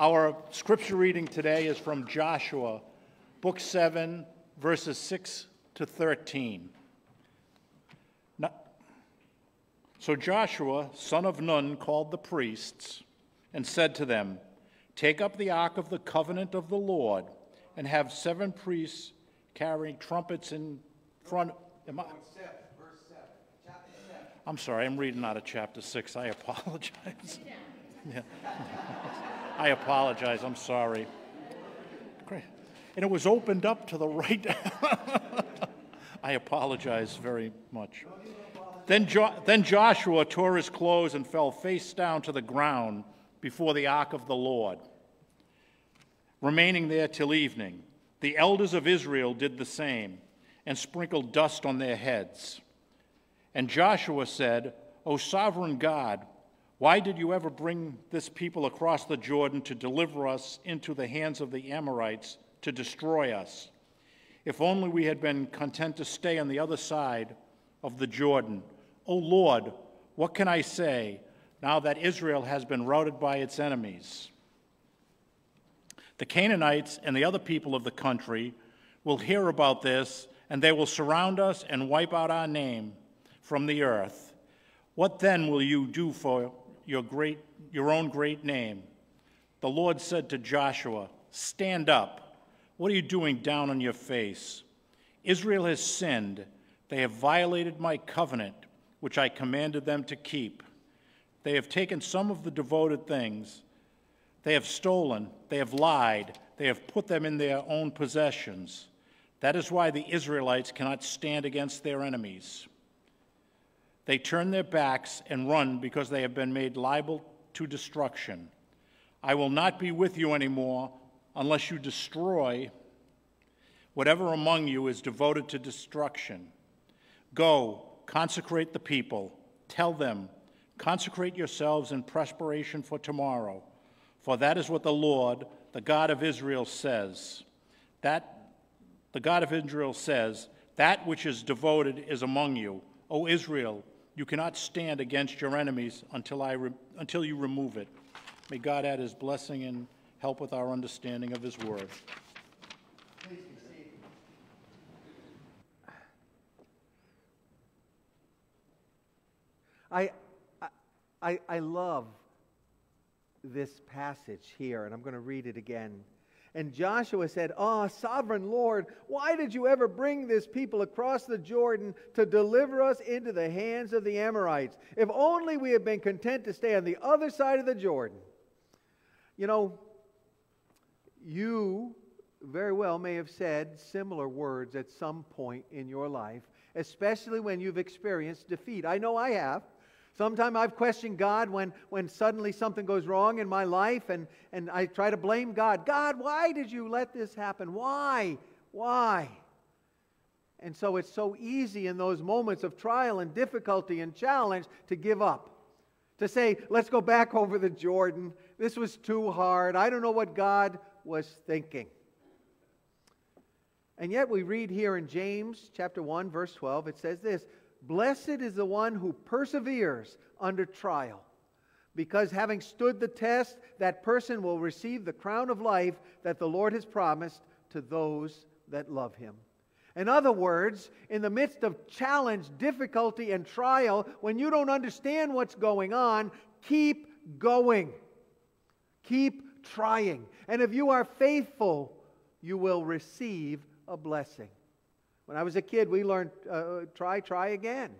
Our scripture reading today is from Joshua, book 7, verses 6 to 13. Now, so Joshua, son of Nun, called the priests and said to them, Take up the ark of the covenant of the Lord and have seven priests carrying trumpets in front. Am I, I'm sorry, I'm reading out of chapter 6. I apologize. Yeah. I apologize. I'm sorry. And it was opened up to the right. I apologize very much. Then, jo- then Joshua tore his clothes and fell face down to the ground before the ark of the Lord, remaining there till evening. The elders of Israel did the same and sprinkled dust on their heads. And Joshua said, O sovereign God, why did you ever bring this people across the Jordan to deliver us into the hands of the Amorites to destroy us? If only we had been content to stay on the other side of the Jordan. O Lord, what can I say now that Israel has been routed by its enemies? The Canaanites and the other people of the country will hear about this, and they will surround us and wipe out our name from the earth. What then will you do for your, great, your own great name? The Lord said to Joshua, Stand up. What are you doing down on your face? Israel has sinned. They have violated my covenant, which I commanded them to keep. They have taken some of the devoted things they have stolen, they have lied, they have put them in their own possessions. That is why the Israelites cannot stand against their enemies. They turn their backs and run because they have been made liable to destruction. I will not be with you anymore unless you destroy whatever among you is devoted to destruction. Go, consecrate the people. Tell them, consecrate yourselves in preparation for tomorrow for that is what the Lord, the God of Israel, says. That the God of Israel says, That which is devoted is among you. O Israel, you cannot stand against your enemies until, I until you remove it. May God add his blessing and help with our understanding of his word. I, I, I love this passage here, and I'm going to read it again. And Joshua said, Ah, oh, sovereign Lord, why did you ever bring this people across the Jordan to deliver us into the hands of the Amorites? If only we had been content to stay on the other side of the Jordan. You know, you very well may have said similar words at some point in your life, especially when you've experienced defeat. I know I have. Sometimes I've questioned God when, when suddenly something goes wrong in my life and, and I try to blame God. God, why did you let this happen? Why? Why? And so it's so easy in those moments of trial and difficulty and challenge to give up. To say, let's go back over the Jordan. This was too hard. I don't know what God was thinking. And yet we read here in James chapter 1 verse 12 it says this, Blessed is the one who perseveres under trial, because having stood the test, that person will receive the crown of life that the Lord has promised to those that love him. In other words, in the midst of challenge, difficulty, and trial, when you don't understand what's going on, keep going. Keep trying. And if you are faithful, you will receive a blessing. When I was a kid, we learned uh, try, try again.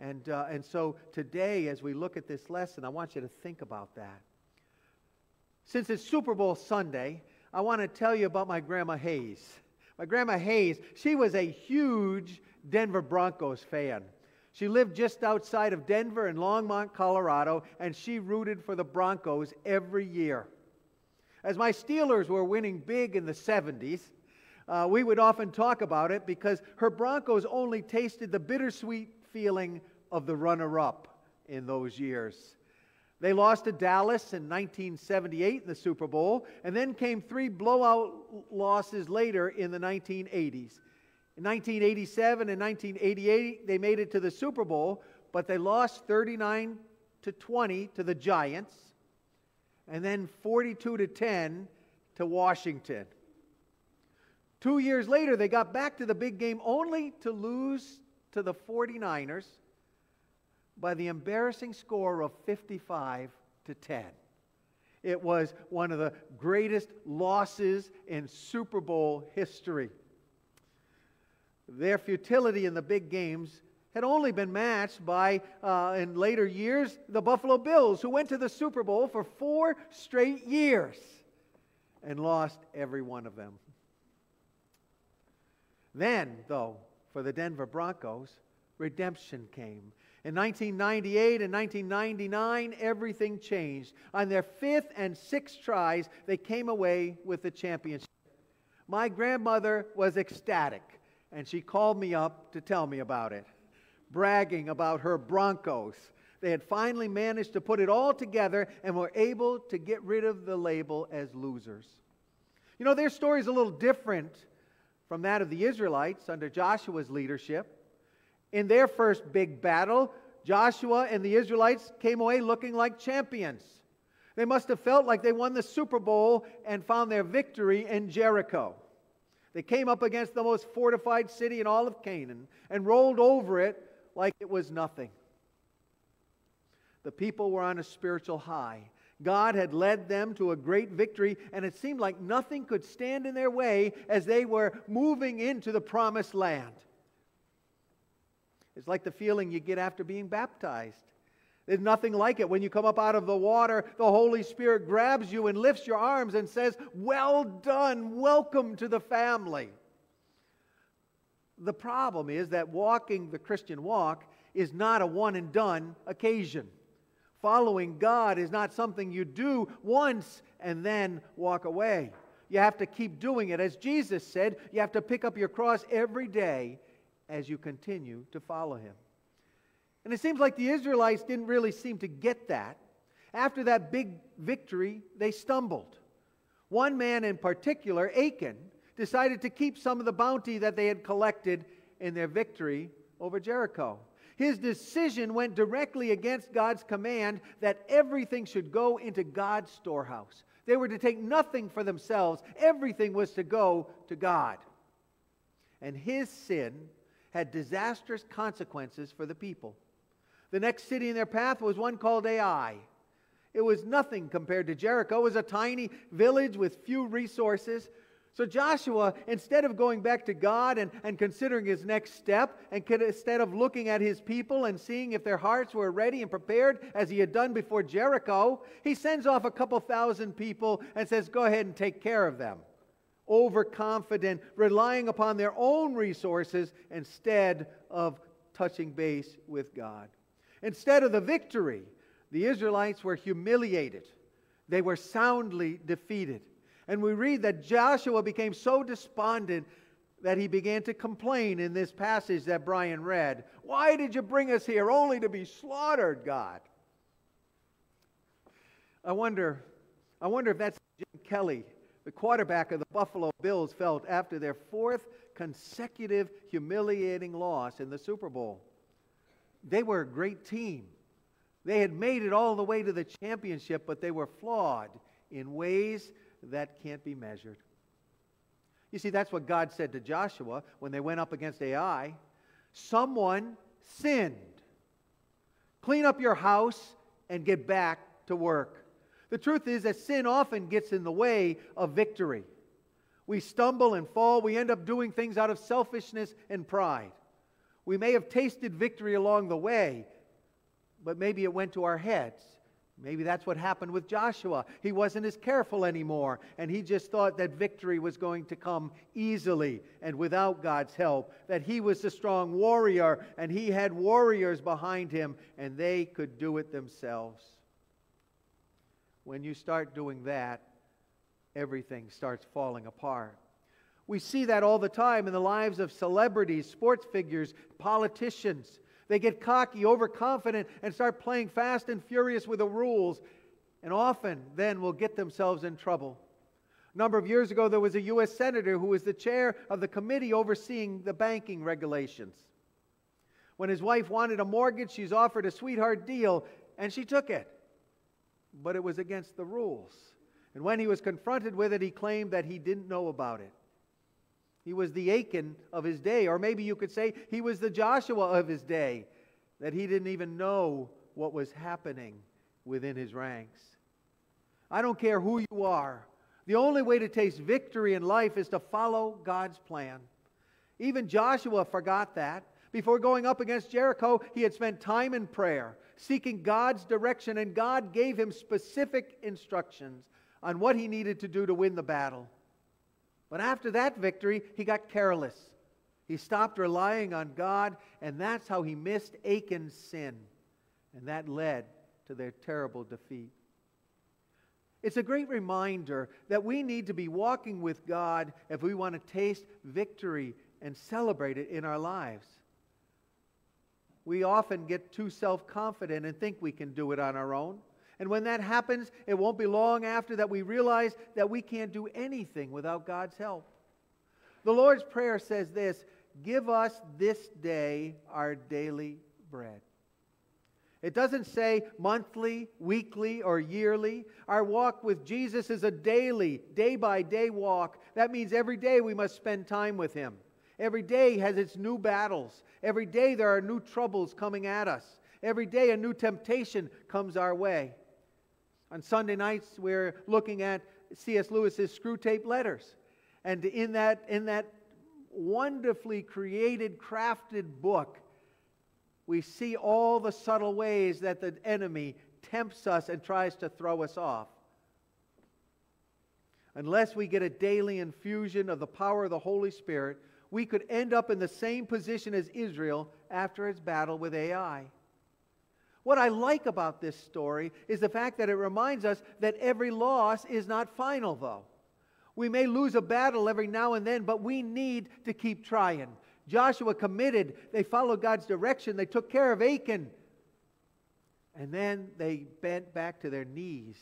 And, uh, and so today, as we look at this lesson, I want you to think about that. Since it's Super Bowl Sunday, I want to tell you about my grandma Hayes. My grandma Hayes, she was a huge Denver Broncos fan. She lived just outside of Denver in Longmont, Colorado, and she rooted for the Broncos every year. As my Steelers were winning big in the 70s, uh, we would often talk about it because her Broncos only tasted the bittersweet feeling of the runner up in those years. They lost to Dallas in 1978 in the Super Bowl, and then came three blowout losses later in the 1980s. In 1987 and 1988, they made it to the Super Bowl, but they lost 39 to 20 to the Giants. and then 42 to 10 to Washington. Two years later, they got back to the big game only to lose to the 49ers by the embarrassing score of 55 to 10. It was one of the greatest losses in Super Bowl history. Their futility in the big games had only been matched by, uh, in later years, the Buffalo Bills, who went to the Super Bowl for four straight years and lost every one of them. Then, though, for the Denver Broncos, redemption came. In 1998 and 1999, everything changed. On their fifth and sixth tries, they came away with the championship. My grandmother was ecstatic, and she called me up to tell me about it, bragging about her Broncos. They had finally managed to put it all together and were able to get rid of the label as losers. You know, their story is a little different from that of the Israelites under Joshua's leadership. In their first big battle, Joshua and the Israelites came away looking like champions. They must have felt like they won the Super Bowl and found their victory in Jericho. They came up against the most fortified city in all of Canaan and rolled over it like it was nothing. The people were on a spiritual high. God had led them to a great victory, and it seemed like nothing could stand in their way as they were moving into the promised land. It's like the feeling you get after being baptized. There's nothing like it. When you come up out of the water, the Holy Spirit grabs you and lifts your arms and says, Well done, welcome to the family. The problem is that walking the Christian walk is not a one and done occasion. Following God is not something you do once and then walk away. You have to keep doing it. As Jesus said, you have to pick up your cross every day as you continue to follow him. And it seems like the Israelites didn't really seem to get that. After that big victory, they stumbled. One man in particular, Achan, decided to keep some of the bounty that they had collected in their victory over Jericho. His decision went directly against God's command that everything should go into God's storehouse. They were to take nothing for themselves, everything was to go to God. And his sin had disastrous consequences for the people. The next city in their path was one called Ai. It was nothing compared to Jericho. It was a tiny village with few resources, so Joshua, instead of going back to God and, and considering his next step, and could, instead of looking at his people and seeing if their hearts were ready and prepared as he had done before Jericho, he sends off a couple thousand people and says, Go ahead and take care of them. Overconfident, relying upon their own resources instead of touching base with God. Instead of the victory, the Israelites were humiliated. They were soundly defeated. And we read that Joshua became so despondent that he began to complain in this passage that Brian read. Why did you bring us here only to be slaughtered, God? I wonder, I wonder if that's Jim Kelly, the quarterback of the Buffalo Bills, felt after their fourth consecutive humiliating loss in the Super Bowl. They were a great team. They had made it all the way to the championship, but they were flawed in ways that can't be measured. You see, that's what God said to Joshua when they went up against Ai. Someone sinned. Clean up your house and get back to work. The truth is that sin often gets in the way of victory. We stumble and fall. We end up doing things out of selfishness and pride. We may have tasted victory along the way, but maybe it went to our heads Maybe that's what happened with Joshua. He wasn't as careful anymore, and he just thought that victory was going to come easily and without God's help, that he was the strong warrior, and he had warriors behind him, and they could do it themselves. When you start doing that, everything starts falling apart. We see that all the time in the lives of celebrities, sports figures, politicians. They get cocky, overconfident, and start playing fast and furious with the rules, and often then will get themselves in trouble. A number of years ago, there was a U.S. Senator who was the chair of the committee overseeing the banking regulations. When his wife wanted a mortgage, she's offered a sweetheart deal, and she took it. but it was against the rules. And when he was confronted with it, he claimed that he didn't know about it. He was the Achan of his day, or maybe you could say he was the Joshua of his day, that he didn't even know what was happening within his ranks. I don't care who you are. The only way to taste victory in life is to follow God's plan. Even Joshua forgot that. Before going up against Jericho, he had spent time in prayer, seeking God's direction, and God gave him specific instructions on what he needed to do to win the battle. But after that victory, he got careless. He stopped relying on God, and that's how he missed Achan's sin. And that led to their terrible defeat. It's a great reminder that we need to be walking with God if we want to taste victory and celebrate it in our lives. We often get too self confident and think we can do it on our own. And when that happens, it won't be long after that we realize that we can't do anything without God's help. The Lord's Prayer says this Give us this day our daily bread. It doesn't say monthly, weekly, or yearly. Our walk with Jesus is a daily, day by day walk. That means every day we must spend time with Him. Every day has its new battles. Every day there are new troubles coming at us. Every day a new temptation comes our way. On Sunday nights, we're looking at C.S. Lewis's Screwtape Letters. And in that, in that wonderfully created, crafted book, we see all the subtle ways that the enemy tempts us and tries to throw us off. Unless we get a daily infusion of the power of the Holy Spirit, we could end up in the same position as Israel after its battle with Ai. What I like about this story is the fact that it reminds us that every loss is not final, though. We may lose a battle every now and then, but we need to keep trying. Joshua committed, they followed God's direction, they took care of Achan, and then they bent back to their knees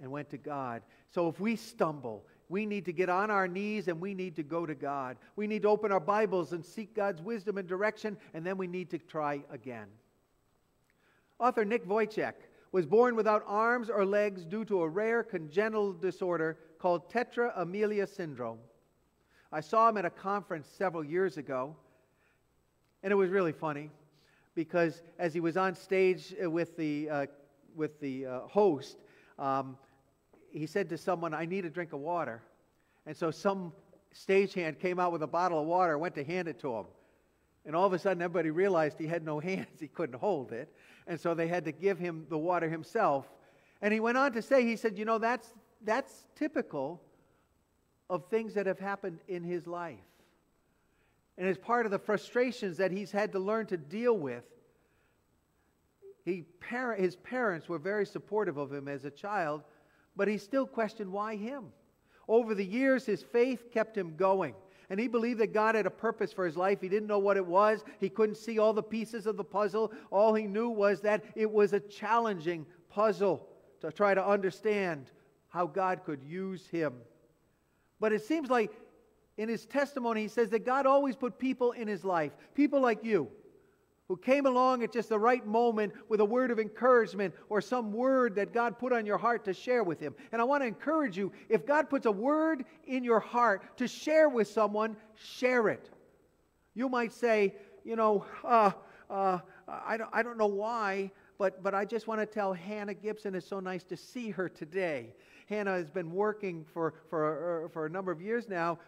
and went to God. So if we stumble, we need to get on our knees and we need to go to God. We need to open our Bibles and seek God's wisdom and direction, and then we need to try again. Author Nick Vujicic was born without arms or legs due to a rare congenital disorder called tetra amelia syndrome. I saw him at a conference several years ago, and it was really funny because as he was on stage uh, with the, uh, with the uh, host, um, he said to someone, I need a drink of water. And so some stagehand came out with a bottle of water, and went to hand it to him. And all of a sudden, everybody realized he had no hands, he couldn't hold it. And so they had to give him the water himself. And he went on to say, he said, You know, that's, that's typical of things that have happened in his life. And as part of the frustrations that he's had to learn to deal with, he, his parents were very supportive of him as a child, but he still questioned why him. Over the years, his faith kept him going. And he believed that God had a purpose for his life. He didn't know what it was. He couldn't see all the pieces of the puzzle. All he knew was that it was a challenging puzzle to try to understand how God could use him. But it seems like in his testimony, he says that God always put people in his life, people like you, who came along at just the right moment with a word of encouragement or some word that God put on your heart to share with Him. And I want to encourage you if God puts a word in your heart to share with someone, share it. You might say, you know, uh, uh, I, don't, I don't know why, but, but I just want to tell Hannah Gibson it's so nice to see her today. Hannah has been working for, for, uh, for a number of years now,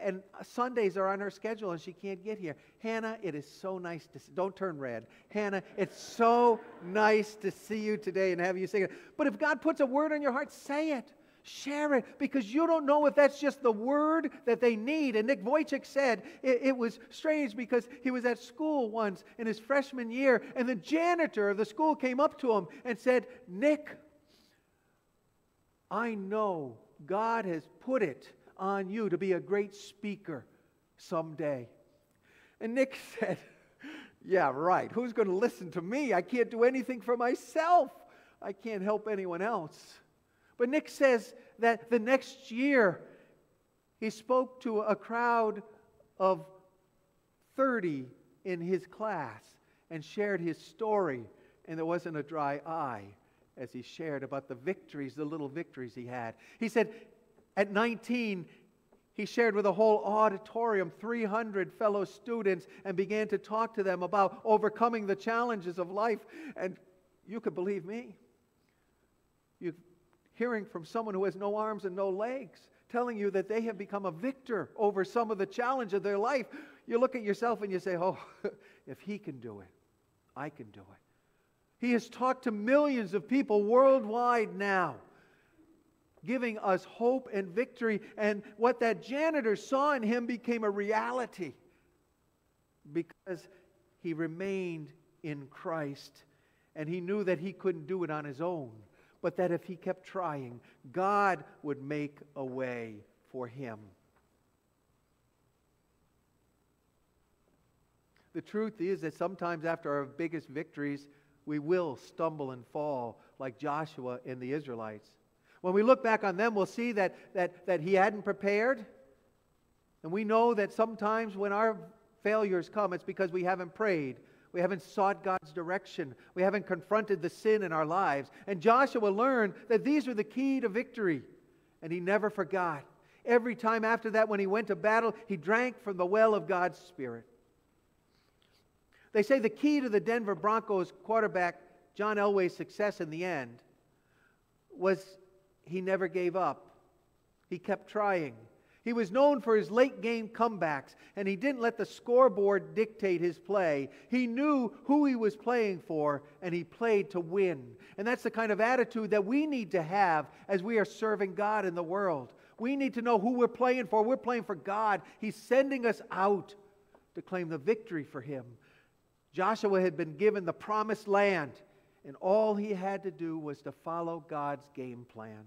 and Sundays are on her schedule and she can't get here. Hannah, it is so nice to see. Don't turn red. Hannah, it's so nice to see you today and have you sing it. But if God puts a word on your heart, say it. Share it because you don't know if that's just the word that they need. And Nick Vujicic said it, it, was strange because he was at school once in his freshman year, and the janitor of the school came up to him and said, Nick, I know God has put it on you to be a great speaker someday. And Nick said, Yeah, right. Who's going to listen to me? I can't do anything for myself. I can't help anyone else. But Nick says that the next year he spoke to a crowd of 30 in his class and shared his story, and there wasn't a dry eye as he shared about the victories, the little victories he had. He said, at 19, he shared with a whole auditorium, 300 fellow students, and began to talk to them about overcoming the challenges of life. And you could believe me. You're hearing from someone who has no arms and no legs, telling you that they have become a victor over some of the challenge of their life. You look at yourself and you say, "Oh, if he can do it, I can do it." He has talked to millions of people worldwide now giving us hope and victory. And what that janitor saw in him became a reality because he remained in Christ and he knew that he couldn't do it on his own, but that if he kept trying, God would make a way for him. The truth is that sometimes after our biggest victories, we will stumble and fall like Joshua and the Israelites. When we look back on them, we'll see that, that, that he hadn't prepared. And we know that sometimes when our failures come, it's because we haven't prayed. We haven't sought God's direction. We haven't confronted the sin in our lives. And Joshua learned that these were the key to victory. And he never forgot. Every time after that, when he went to battle, he drank from the well of God's Spirit. They say the key to the Denver Broncos quarterback, John Elway's success in the end, was he never gave up. He kept trying. He was known for his late game comebacks, and he didn't let the scoreboard dictate his play. He knew who he was playing for, and he played to win. And that's the kind of attitude that we need to have as we are serving God in the world. We need to know who we're playing for. We're playing for God. He's sending us out to claim the victory for Him. Joshua had been given the promised land, and all he had to do was to follow God's game plan.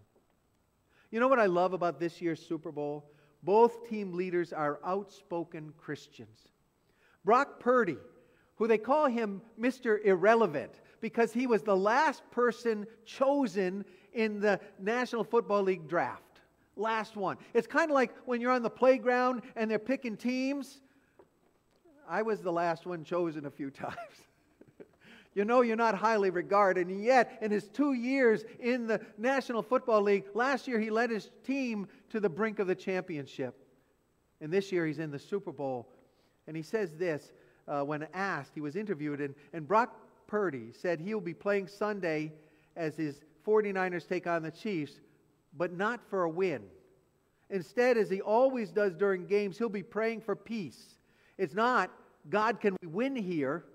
You know what I love about this year's Super Bowl? Both team leaders are outspoken Christians. Brock Purdy, who they call him Mr. Irrelevant because he was the last person chosen in the National Football League draft. Last one. It's kind of like when you're on the playground and they're picking teams. I was the last one chosen a few times. You know you're not highly regarded. And yet, in his two years in the National Football League, last year he led his team to the brink of the championship. And this year he's in the Super Bowl. And he says this uh, when asked, he was interviewed, and, and Brock Purdy said he'll be playing Sunday as his 49ers take on the Chiefs, but not for a win. Instead, as he always does during games, he'll be praying for peace. It's not, God, can we win here?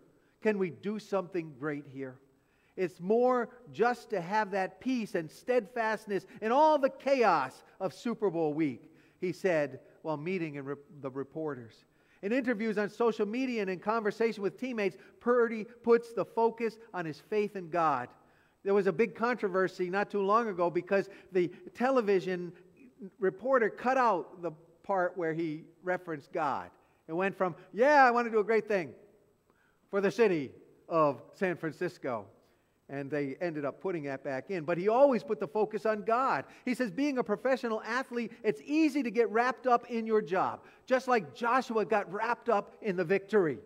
Can we do something great here? It's more just to have that peace and steadfastness in all the chaos of Super Bowl week, he said while meeting re- the reporters. In interviews on social media and in conversation with teammates, Purdy puts the focus on his faith in God. There was a big controversy not too long ago because the television reporter cut out the part where he referenced God. It went from, yeah, I want to do a great thing, for the city of San Francisco. And they ended up putting that back in. But he always put the focus on God. He says, being a professional athlete, it's easy to get wrapped up in your job, just like Joshua got wrapped up in the victory.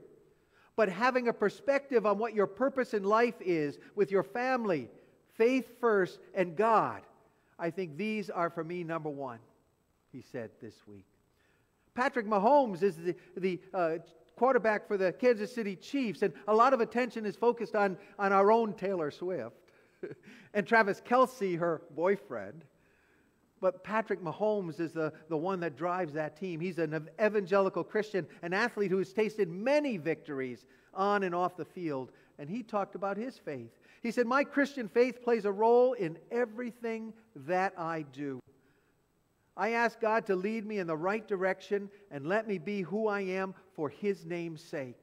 But having a perspective on what your purpose in life is with your family, faith first, and God, I think these are for me number one, he said this week. Patrick Mahomes is the, the uh, quarterback for the Kansas City Chiefs, and a lot of attention is focused on, on our own Taylor Swift and Travis Kelce, her boyfriend. But Patrick Mahomes is the, the one that drives that team. He's an evangelical Christian, an athlete who has tasted many victories on and off the field. And he talked about his faith. He said, My Christian faith plays a role in everything that I do. I ask God to lead me in the right direction and let me be who I am for His name's sake.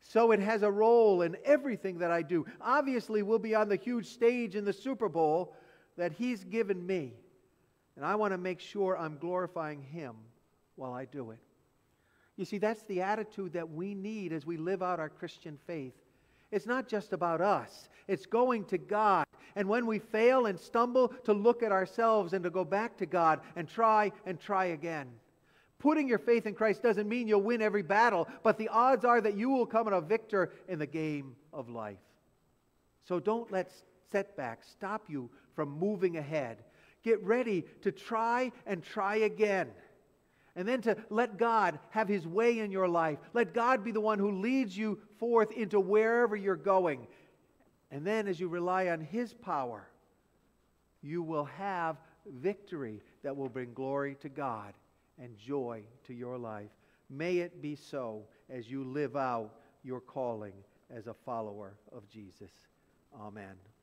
So it has a role in everything that I do. Obviously, we'll be on the huge stage in the Super Bowl that He's given me. And I want to make sure I'm glorifying Him while I do it. You see, that's the attitude that we need as we live out our Christian faith. It's not just about us, it's going to God. And when we fail and stumble, to look at ourselves and to go back to God and try and try again. Putting your faith in Christ doesn't mean you'll win every battle, but the odds are that you will come a victor in the game of life. So don't let setbacks stop you from moving ahead. Get ready to try and try again. And then to let God have his way in your life. Let God be the one who leads you forth into wherever you're going. And then as you rely on his power, you will have victory that will bring glory to God and joy to your life. May it be so as you live out your calling as a follower of Jesus. Amen.